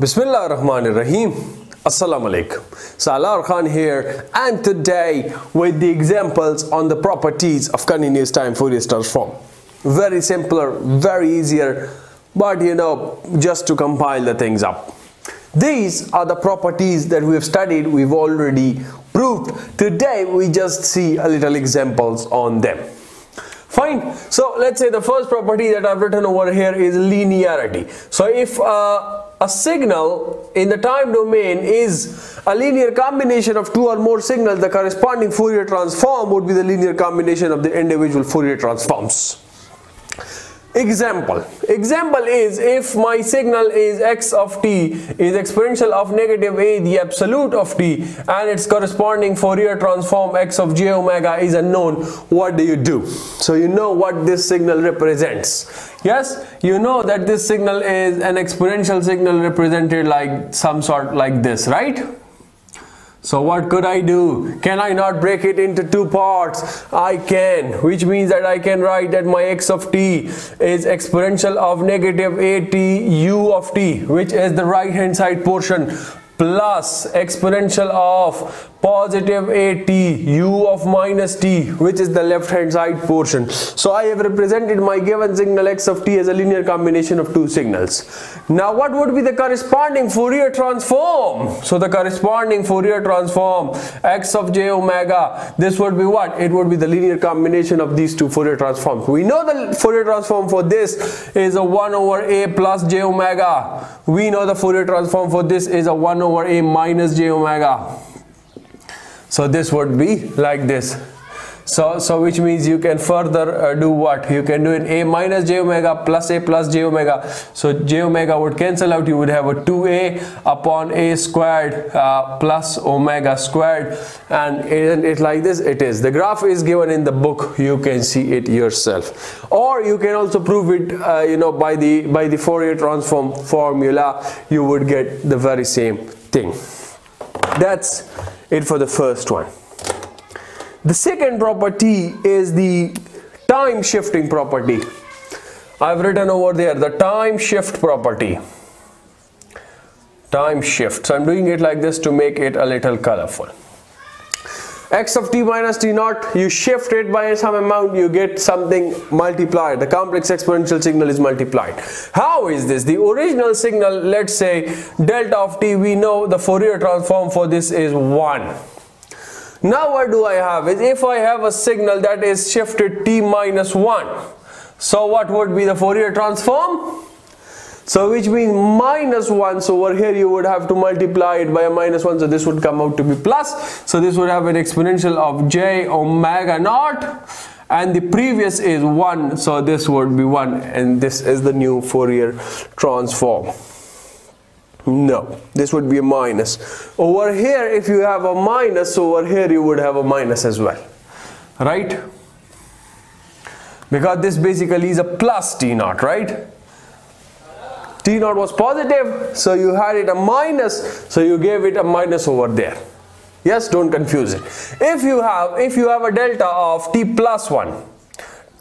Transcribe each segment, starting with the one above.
Bismillah ar-Rahman ar-Rahim. Assalamu alaikum. Salaar Khan here and today with the examples on the properties of continuous time Fourier transform. Very simpler, very easier, but you know, just to compile the things up. These are the properties that we have studied, we've already proved. Today we just see a little examples on them. Fine. So let's say the first property that I've written over here is linearity. So if uh, a signal in the time domain is a linear combination of two or more signals, the corresponding Fourier transform would be the linear combination of the individual Fourier transforms. Example. Example is if my signal is x of t is exponential of negative a the absolute of t and its corresponding Fourier transform x of j omega is unknown what do you do? So you know what this signal represents. Yes, you know that this signal is an exponential signal represented like some sort like this, right? So what could I do? Can I not break it into two parts? I can, which means that I can write that my x of t is exponential of negative at u of t, which is the right hand side portion plus exponential of positive at u of minus t which is the left hand side portion. So i have represented my given signal x of t as a linear combination of two signals. Now what would be the corresponding fourier transform? So the corresponding fourier transform x of j omega this would be what? It would be the linear combination of these two fourier transforms. We know the fourier transform for this is a 1 over a plus j omega. We know the fourier transform for this is a 1 over a minus j omega so this would be like this. So so which means you can further uh, do what? You can do an a minus j omega plus a plus j omega. So j omega would cancel out. You would have a 2a upon a squared uh, plus omega squared. And isn't it like this it is. The graph is given in the book. You can see it yourself. Or you can also prove it uh, you know by the by the Fourier transform formula. You would get the very same thing. That's it for the first one. The second property is the time shifting property. I've written over there the time shift property. Time shift. So I'm doing it like this to make it a little colorful. X of t minus t naught, you shift it by some amount, you get something multiplied. The complex exponential signal is multiplied. How is this? The original signal, let's say delta of t, we know the Fourier transform for this is 1. Now what do I have if I have a signal that is shifted t minus 1. So what would be the Fourier transform? So which means minus 1. So over here you would have to multiply it by a minus 1. So this would come out to be plus. So this would have an exponential of j omega naught. And the previous is 1. So this would be 1. And this is the new Fourier transform. No, this would be a minus. Over here, if you have a minus, over here you would have a minus as well. Right? Because this basically is a plus T naught, right? T naught was positive, so you had it a minus, so you gave it a minus over there. Yes, don't confuse it. If you have if you have a delta of t plus 1,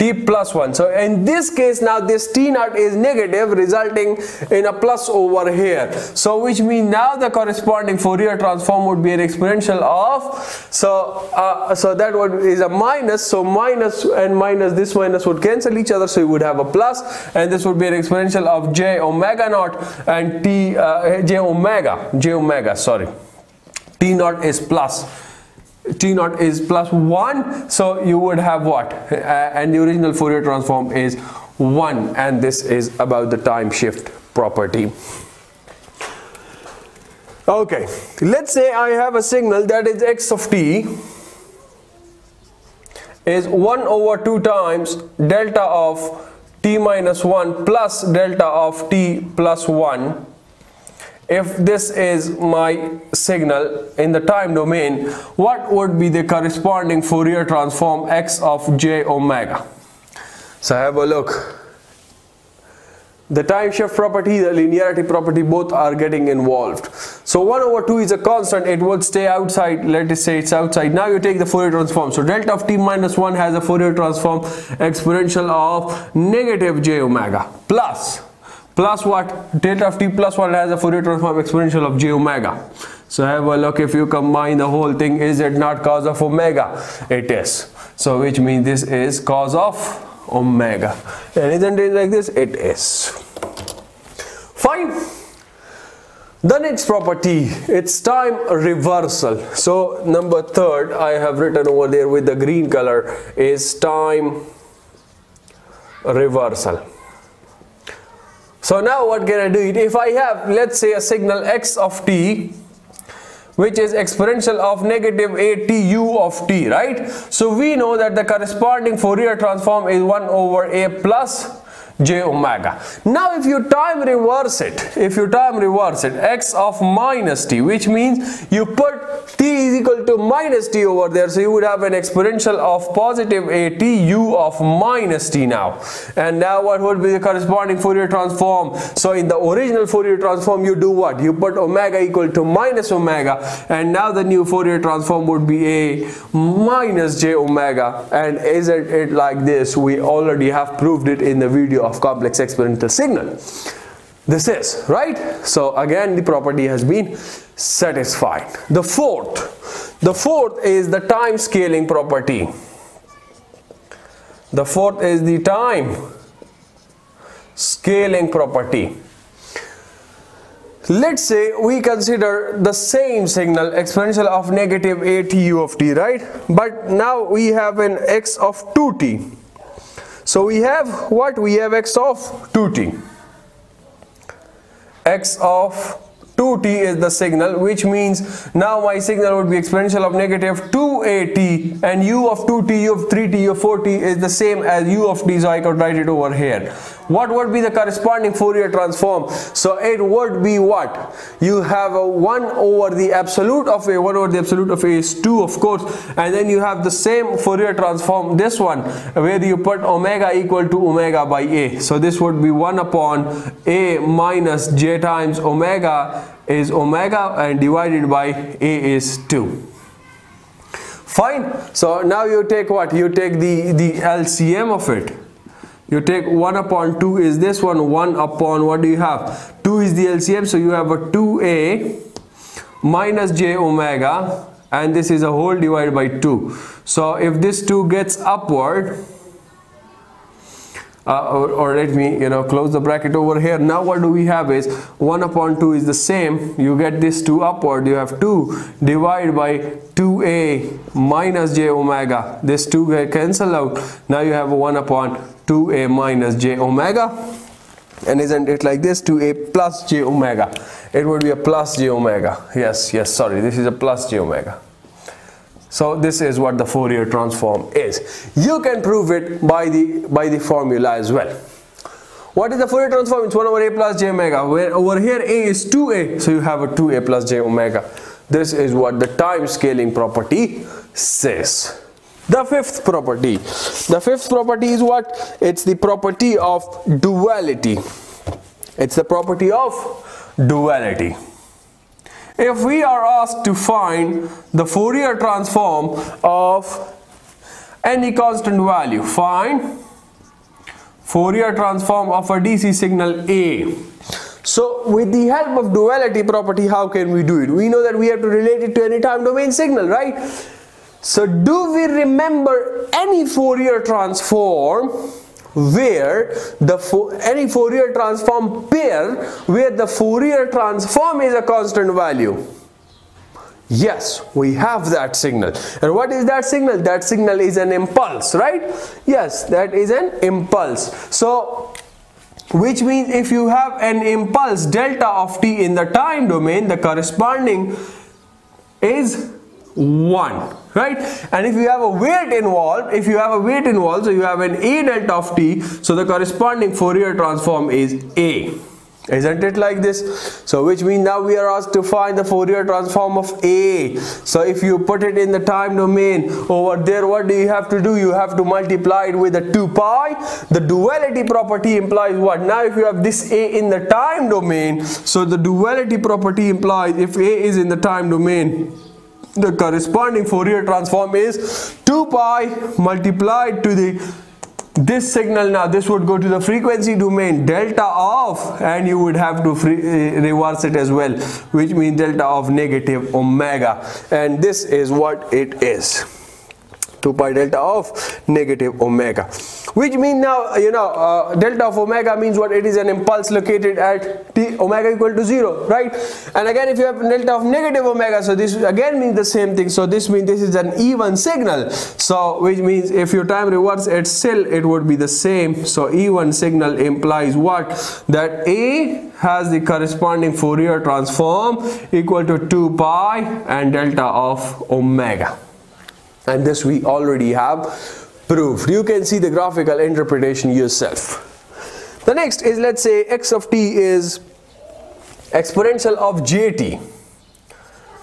t plus 1 so in this case now this t naught is negative resulting in a plus over here. So which means now the corresponding Fourier transform would be an exponential of so uh, so that would is a minus. So minus and minus this minus would cancel each other so you would have a plus. And this would be an exponential of j omega naught and t uh, j omega j omega sorry. T naught is plus t naught is plus 1 so you would have what? Uh, and the original Fourier transform is 1 and this is about the time shift property. Okay. Let's say I have a signal that is x of t is 1 over 2 times delta of t minus 1 plus delta of t plus 1 if this is my signal in the time domain, what would be the corresponding Fourier transform x of j omega? So have a look. The time shift property, the linearity property, both are getting involved. So 1 over 2 is a constant, it would stay outside, let us say it's outside. Now you take the Fourier transform. So delta of t minus 1 has a Fourier transform exponential of negative j omega plus plus what? Delta of t plus 1 has a Fourier transform exponential of j omega. So have a look if you combine the whole thing is it not cos of omega? It is. So which means this is cos of omega. And isn't it like this? It is. Fine. The next property, it's time reversal. So number third, I have written over there with the green color is time reversal. So now what can I do? If I have, let's say a signal x of t, which is exponential of negative a t u of t, right? So we know that the corresponding Fourier transform is 1 over a plus j omega. Now if you time reverse it, if you time reverse it, x of minus t, which means you put t is equal to minus t over there, so you would have an exponential of positive a t u of minus t now. And now what would be the corresponding Fourier transform? So in the original Fourier transform, you do what? You put omega equal to minus omega, and now the new Fourier transform would be a minus j omega. And isn't it like this? We already have proved it in the video of complex exponential signal. This is right? So again the property has been satisfied. The fourth the fourth is the time scaling property. The fourth is the time scaling property. Let's say we consider the same signal exponential of negative a t u of t right? But now we have an x of 2t so we have what? We have x of 2t. x of 2t is the signal which means now my signal would be exponential of negative 2at and u of 2t, u of 3t, u of 4t is the same as u of t so I could write it over here what would be the corresponding Fourier transform? So it would be what? You have a 1 over the absolute of a 1 over the absolute of a is 2 of course. And then you have the same Fourier transform this one where you put omega equal to omega by a. So this would be 1 upon a minus j times omega is omega and divided by a is 2 fine. So now you take what? You take the the LCM of it you take 1 upon 2 is this one 1 upon what do you have? 2 is the LCM so you have a 2a minus j omega and this is a whole divided by 2 so if this 2 gets upward uh, or, or, let me you know close the bracket over here. Now what do we have is 1 upon 2 is the same. You get this 2 upward you have 2 divided by 2a minus j omega. This 2 get cancel out. Now you have a 1 upon 2a minus j omega and isn't it like this 2a plus j omega it would be a plus j omega yes yes sorry this is a plus j omega so this is what the Fourier transform is. You can prove it by the by the formula as well. What is the Fourier transform? It's 1 over a plus j omega. Where over here a is 2a, so you have a 2a plus j omega. This is what the time scaling property says. The fifth property. The fifth property is what? It's the property of duality. It's the property of duality. If we are asked to find the Fourier transform of any constant value, find Fourier transform of a DC signal A. So with the help of duality property, how can we do it? We know that we have to relate it to any time domain signal, right? So do we remember any Fourier transform where the any Fourier transform pair where the Fourier transform is a constant value? Yes we have that signal. And what is that signal? That signal is an impulse right? Yes that is an impulse. So which means if you have an impulse delta of t in the time domain the corresponding is 1 right? And if you have a weight involved if you have a weight involved so you have an a delta of t so the corresponding Fourier transform is a. Isn't it like this? So which means now we are asked to find the Fourier transform of a. So if you put it in the time domain over there what do you have to do? You have to multiply it with a 2 pi. The duality property implies what? Now if you have this a in the time domain so the duality property implies if a is in the time domain the corresponding Fourier transform is 2 pi multiplied to the this signal. Now this would go to the frequency domain delta of and you would have to free, uh, reverse it as well which means delta of negative omega. And this is what it is 2 pi delta of negative omega. Which means now you know uh, delta of omega means what? It is an impulse located at t omega equal to 0 right? And again if you have delta of negative omega so this again means the same thing. So this means this is an even signal. So which means if your time reverse it still it would be the same. So even signal implies what? That a has the corresponding Fourier transform equal to 2 pi and delta of omega and this we already have proved you can see the graphical interpretation yourself. The next is let's say x of t is exponential of jt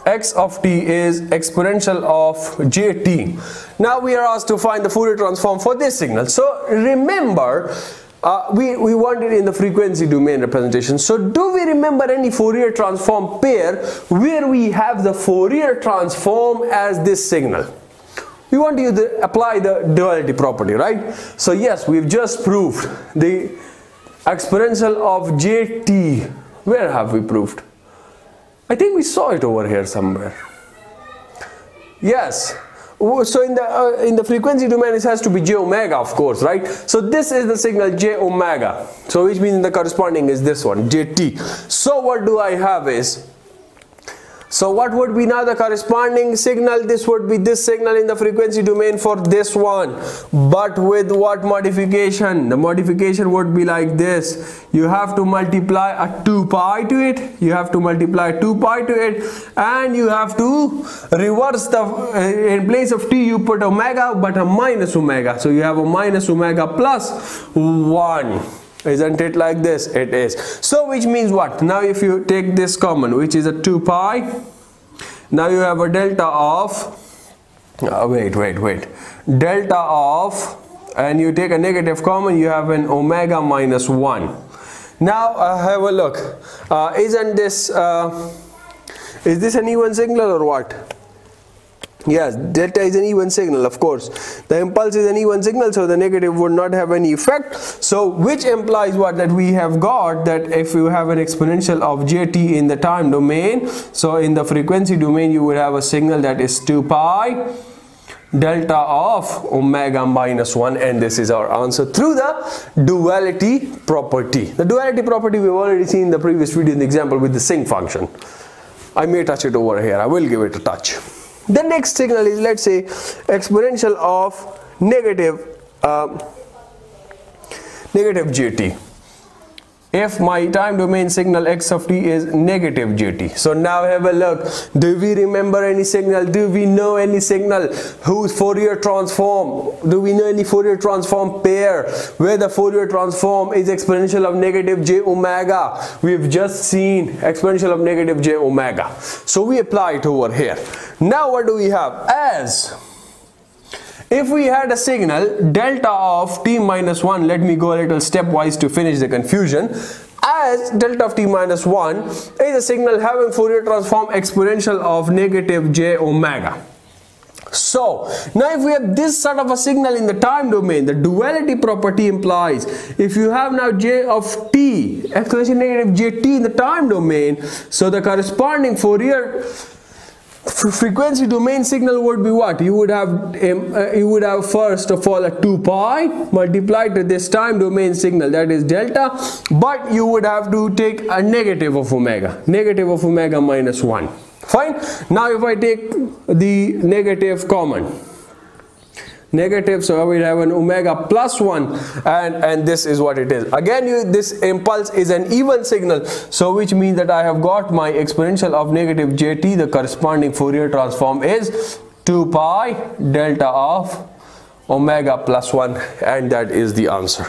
x of t is exponential of jt now we are asked to find the Fourier transform for this signal. So remember uh, we, we want it in the frequency domain representation. So do we remember any Fourier transform pair where we have the Fourier transform as this signal? We want to the, apply the duality property right? So yes we've just proved the exponential of jt where have we proved? I think we saw it over here somewhere. Yes. So in the uh, in the frequency domain it has to be j omega of course right? So this is the signal j omega. So which means the corresponding is this one jt so what do i have is so what would be now the corresponding signal? This would be this signal in the frequency domain for this one. But with what modification? The modification would be like this. You have to multiply a 2 pi to it. You have to multiply 2 pi to it. And you have to reverse the, uh, in place of t you put omega but a minus omega. So you have a minus omega plus 1 isn't it like this? It is. So which means what? Now if you take this common which is a 2 pi now you have a delta of uh, wait wait wait. Delta of and you take a negative common you have an omega minus 1 now uh, have a look. Uh, isn't this uh, is this an even signal or what Yes, delta is an even signal, of course. The impulse is an even signal, so the negative would not have any effect. So, which implies what? That we have got that if you have an exponential of jt in the time domain, so in the frequency domain, you would have a signal that is 2 pi delta of omega minus 1 and this is our answer through the duality property. The duality property we've already seen in the previous video in the example with the sinc function. I may touch it over here. I will give it a touch the next signal is let's say exponential of negative uh, negative jt if my time domain signal x of t is negative jt so now have a look. Do we remember any signal? Do we know any signal? Whose Fourier transform? Do we know any Fourier transform pair? Where the Fourier transform is exponential of negative j omega? We've just seen exponential of negative j omega. So we apply it over here. Now what do we have? As if we had a signal delta of t minus 1, let me go a little stepwise to finish the confusion. As delta of t minus 1 is a signal having Fourier transform exponential of negative j omega. So, now if we have this sort of a signal in the time domain, the duality property implies if you have now j of t, exponential negative jt in the time domain, so the corresponding Fourier frequency domain signal would be what? You would have um, uh, you would have first of all a 2 pi multiplied to this time domain signal that is delta but you would have to take a negative of omega negative of omega minus 1 fine? Now if i take the negative common negative so we have an omega plus 1 and and this is what it is. Again you, this impulse is an even signal so which means that I have got my exponential of negative jt the corresponding Fourier transform is 2 pi delta of omega plus 1 and that is the answer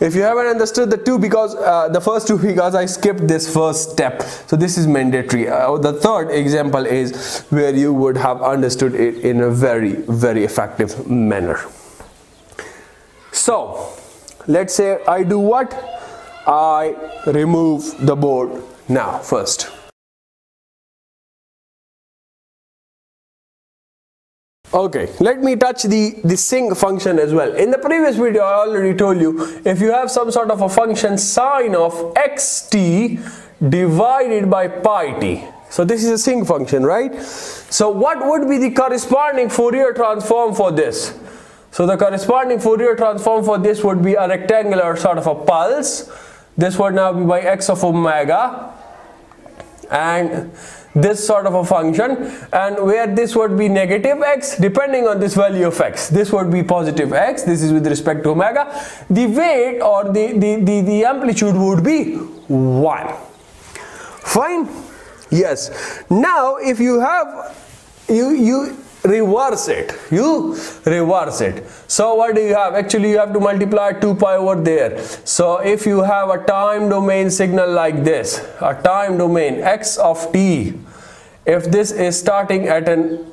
if you haven't understood the two because uh, the first two because I skipped this first step. So this is mandatory. Uh, the third example is where you would have understood it in a very very effective manner. So let's say I do what? I remove the board now first Okay, let me touch the, the sinc function as well. In the previous video, I already told you, if you have some sort of a function sine of xt divided by pi t. So this is a sinc function, right? So what would be the corresponding Fourier transform for this? So the corresponding Fourier transform for this would be a rectangular sort of a pulse. This would now be by x of omega and this sort of a function and where this would be negative x depending on this value of x. This would be positive x this is with respect to omega. The weight or the the the, the amplitude would be 1 fine? Yes. Now if you have you you reverse it you reverse it so what do you have? Actually you have to multiply 2 pi over there. So if you have a time domain signal like this a time domain x of t if this is starting at an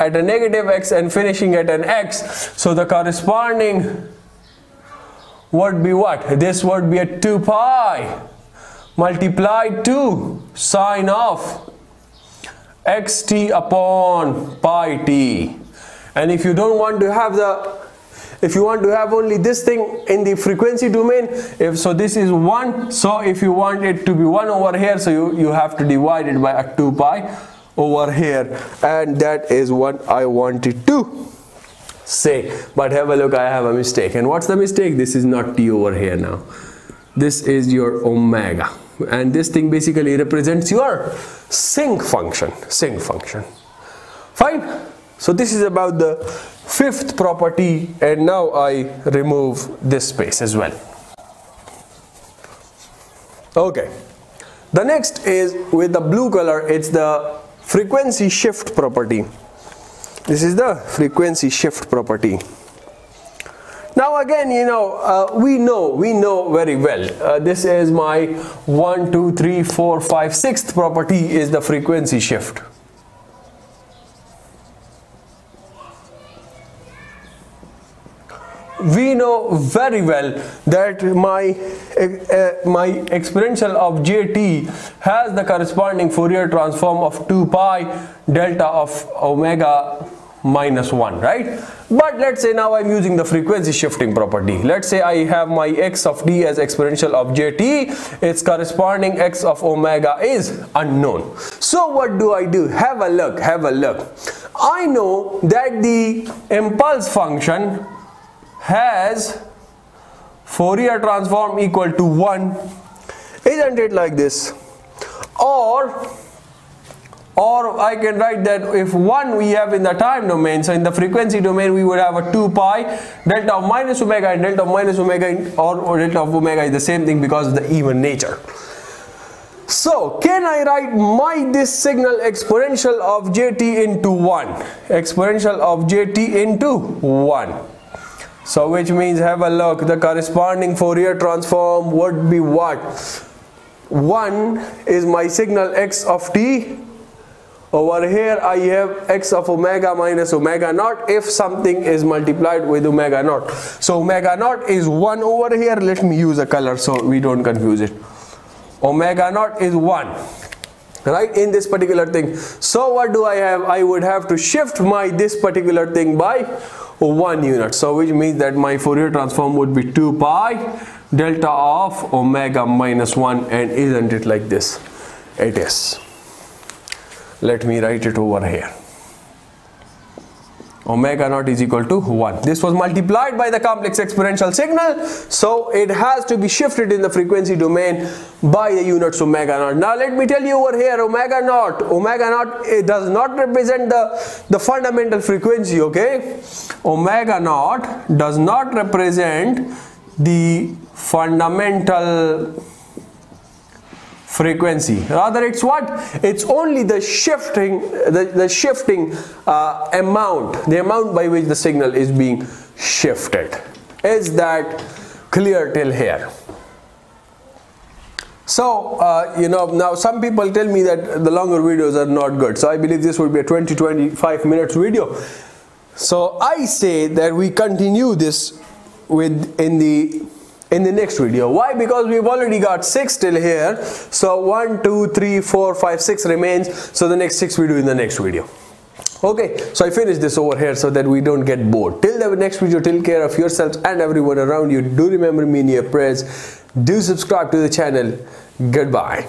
at a negative x and finishing at an x so the corresponding would be what? This would be a 2 pi multiplied to sine of xt upon pi t. And if you don't want to have the if you want to have only this thing in the frequency domain if so this is 1 so if you want it to be 1 over here so you you have to divide it by a 2 pi over here. And that is what I wanted to say. But have a look I have a mistake. And what's the mistake? This is not t over here now. This is your omega and this thing basically represents your sinc function sinc function. Fine. So this is about the fifth property and now I remove this space as well. Okay. The next is with the blue color it's the frequency shift property. This is the frequency shift property now again you know uh, we know we know very well. Uh, this is my one two three four five sixth property is the frequency shift. We know very well that my uh, my exponential of jt has the corresponding Fourier transform of 2 pi delta of omega minus 1 right? But let's say now i'm using the frequency shifting property. Let's say i have my x of t as exponential of jt its corresponding x of omega is unknown. So what do i do? Have a look have a look. I know that the impulse function has Fourier transform equal to 1 isn't it like this? Or or I can write that if 1 we have in the time domain so in the frequency domain we would have a 2 pi delta of minus omega and delta of minus omega or, or delta of omega is the same thing because of the even nature. So can I write my this signal exponential of jt into 1 exponential of jt into 1 so which means have a look the corresponding Fourier transform would be what? 1 is my signal x of t over here I have x of omega minus omega naught if something is multiplied with omega naught. So omega naught is 1 over here. Let me use a color so we don't confuse it. Omega naught is 1 right? In this particular thing. So what do I have? I would have to shift my this particular thing by 1 unit. So which means that my Fourier transform would be 2 pi delta of omega minus 1 and isn't it like this? It is let me write it over here. Omega naught is equal to 1 this was multiplied by the complex exponential signal so it has to be shifted in the frequency domain by the units omega naught. Now let me tell you over here omega naught omega naught it does not represent the the fundamental frequency okay? Omega naught does not represent the fundamental frequency. Rather it's what? It's only the shifting the, the shifting uh, amount the amount by which the signal is being shifted. Is that clear till here? So uh, you know now some people tell me that the longer videos are not good. So i believe this would be a 20 25 minutes video. So i say that we continue this with in the in the next video. Why? Because we've already got six till here. So one two three four five six remains. So the next six we do in the next video. Okay so i finished this over here so that we don't get bored. Till the next video take care of yourselves and everyone around you. Do remember me in your prayers. Do subscribe to the channel. Goodbye